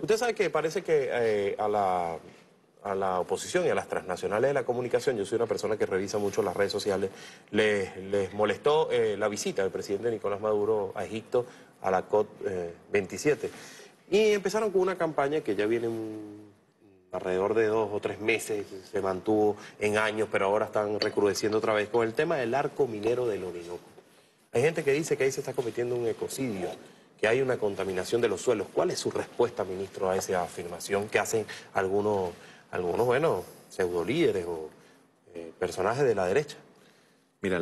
Usted sabe que parece que eh, a, la, a la oposición y a las transnacionales de la comunicación, yo soy una persona que revisa mucho las redes sociales, les, les molestó eh, la visita del presidente Nicolás Maduro a Egipto a la COP 27. Y empezaron con una campaña que ya viene alrededor de dos o tres meses, se mantuvo en años, pero ahora están recrudeciendo otra vez con el tema del arco minero del Orinoco. Hay gente que dice que ahí se está cometiendo un ecocidio, que hay una contaminación de los suelos. ¿Cuál es su respuesta, ministro, a esa afirmación que hacen algunos, algunos bueno, pseudolíderes o eh, personajes de la derecha? Mira,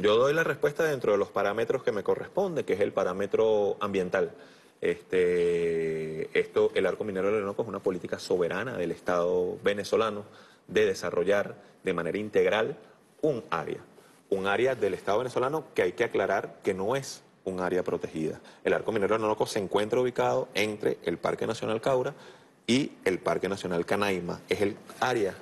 yo doy la respuesta dentro de los parámetros que me corresponde, que es el parámetro ambiental. Este, esto, el arco minero del Orinoco es una política soberana del Estado venezolano de desarrollar de manera integral un área, un área del Estado venezolano que hay que aclarar que no es un área protegida. El arco minero del se encuentra ubicado entre el Parque Nacional Caura y el Parque Nacional Canaima. Es el área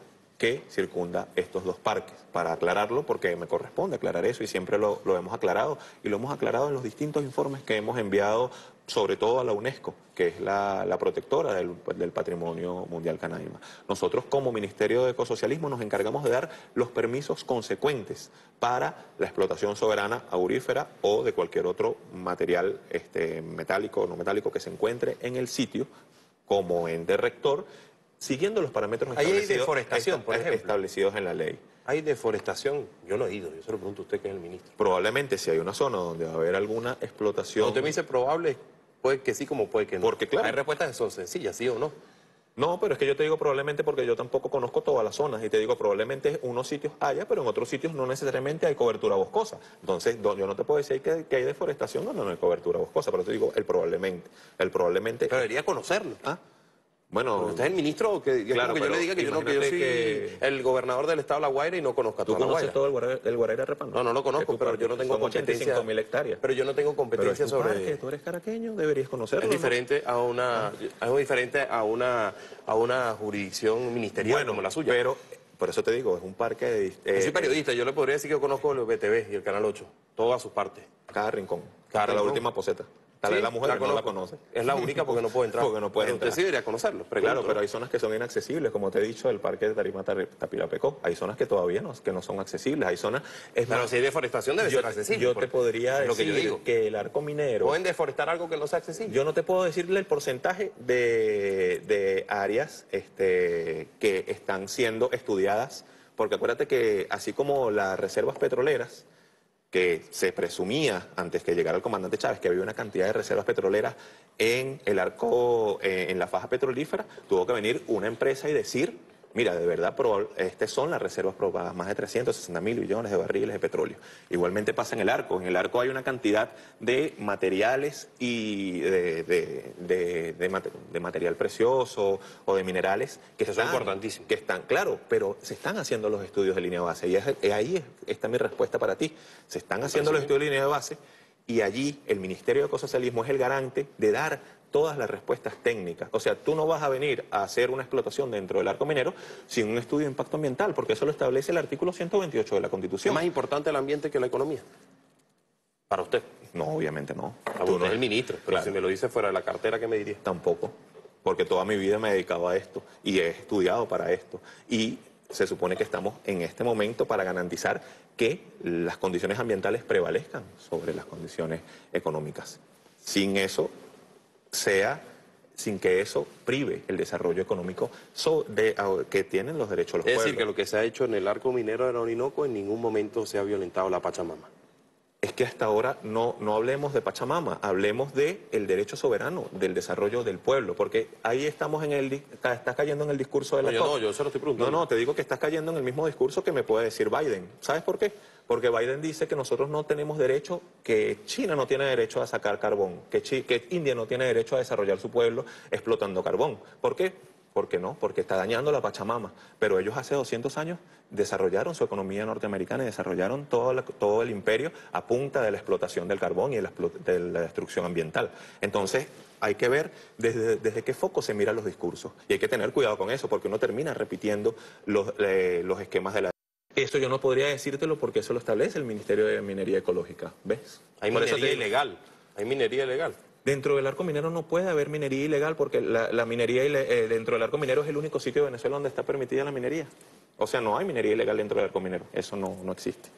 que circunda estos dos parques. Para aclararlo, porque me corresponde aclarar eso y siempre lo, lo hemos aclarado y lo hemos aclarado en los distintos informes que hemos enviado, sobre todo a la UNESCO, que es la, la protectora del, patrimonio mundial canaima. Nosotros como Ministerio de Ecosocialismo nos encargamos de dar los permisos consecuentes para la explotación soberana aurífera o de cualquier otro material este, metálico o no metálico que se encuentre en el sitio como ente rector, siguiendo los parámetros Ahí hay establecidos, deforestación, esta- por ejemplo. establecidos en la ley. ¿Hay deforestación? Yo no he ido, yo se lo pregunto a usted que es el ministro. Probablemente si hay una zona donde va a haber alguna explotación... Cuando usted me dice probable, puede que sí como puede que no. Porque, claro. Hay respuestas que son sencillas, sí o no. No, pero es que yo te digo probablemente porque yo tampoco conozco todas las zonas y te digo probablemente unos sitios haya, pero en otros sitios no necesariamente hay cobertura boscosa. Entonces yo no te puedo decir que, que hay deforestación o no, no hay cobertura boscosa, pero te digo el probablemente. El probablemente... Pero debería conocerlo. Ah, bueno... Porque usted es el ministro, que, es Claro, que yo le diga que yo, no, que yo soy que- el gobernador del estado de La Guaira y no conozca ¿Tú toda La conoces Guaira. todo el Guaraira, el Repano? No, no lo conozco, Es pero yo no tengo competencia. 85.000 hectáreas. Pero yo no tengo Pero es competencia tu sobre... parque, tú eres caraqueño, deberías conocerlo. Es ¿no? diferente a una, es muy diferente a una, a una jurisdicción ministerial Bueno, como la suya. pero por eso te digo, es un parque de... yo eh, soy periodista, yo le podría decir que yo conozco el BTV y el Canal 8, todas sus partes. Cada rincón. Cada Hasta la última poseta. Tal Sí, vez la mujer no la conoce. Es la única porque no puede entrar. Porque no puede Pero entrar. Usted sí debería conocerlo. Claro, pero hay zonas que son inaccesibles, como te he dicho, el parque de Tarima Tar- Tapirapecó. Hay zonas que todavía no, que no son accesibles. Hay zonas. Es Pero más, si hay deforestación debe yo, ser accesible. yo te podría es lo que decir yo digo. que el arco minero. Pueden deforestar algo que no sea accesible. Yo no te puedo decirle el porcentaje de, de áreas este, que están siendo estudiadas, porque acuérdate que así como las reservas petroleras, que se presumía antes que llegara el comandante Chávez que había una cantidad de reservas petroleras en el arco, eh, en la faja petrolífera, tuvo que venir una empresa y decir, mira, de verdad, estas son las reservas probadas, más de 360 mil millones de barriles de petróleo. Igualmente pasa en el arco, en el arco hay una cantidad de materiales y de, de- de- de mate- de material precioso o de minerales que Que son importantísimos. que están, claro, pero se están haciendo los estudios de línea base. Y es- ahí es- está mi respuesta para ti. Se están haciendo los estudios de línea de base y allí el Ministerio de Ecosocialismo es el garante de dar todas las respuestas técnicas. O sea, tú no vas a venir a hacer una explotación dentro del arco minero sin un estudio de impacto ambiental, porque eso lo establece el artículo 128 de la ¿Es Constitución. más importante el ambiente que la economía? Para usted. No, obviamente no. Ah, Tú no- es el ministro, pero Claro. si me lo dice fuera de la cartera, ¿qué me diría? Tampoco, porque toda mi vida me he dedicado a esto y he estudiado para esto. Y se supone que estamos en este momento para garantizar que las condiciones ambientales prevalezcan sobre las condiciones económicas. Sin eso, sea, sin que eso prive el desarrollo económico de- que tienen los derechos de los Es pueblos. decir, que lo que se ha hecho en el arco minero del Orinoco en ningún momento se ha violentado la Pachamama. Es que hasta ahora no, no hablemos de Pachamama, hablemos de el derecho soberano, del desarrollo del pueblo, porque ahí estamos en el, estás cayendo en el discurso de la No, yo no, yo se lo estoy No, preguntando. no, te digo que estás cayendo en el mismo discurso que me puede decir Biden. ¿Sabes por qué? Porque Biden dice que nosotros no tenemos derecho, que China no tiene derecho a sacar carbón, que, que India no tiene derecho a desarrollar su pueblo explotando carbón. ¿Por qué? Porque no, porque está dañando la Pachamama. Pero ellos hace 200 años desarrollaron su economía norteamericana y desarrollaron todo, la- todo el imperio a punta de la explotación del carbón y de la, explo- de la destrucción ambiental. Entonces, hay que ver desde, desde qué foco se miran los discursos. Y hay que tener cuidado con eso, porque uno termina repitiendo los, eh, los esquemas de la... Esto yo no podría decírtelo porque eso lo establece el Ministerio de Minería Ecológica, ¿ves? Hay Por eso minería te- ilegal. Hay minería ilegal. Dentro del arco minero no puede haber minería ilegal porque la, minería eh, dentro del arco minero es el único sitio de Venezuela donde está permitida la minería. O sea, no hay minería ilegal dentro del arco minero. Eso no, no existe.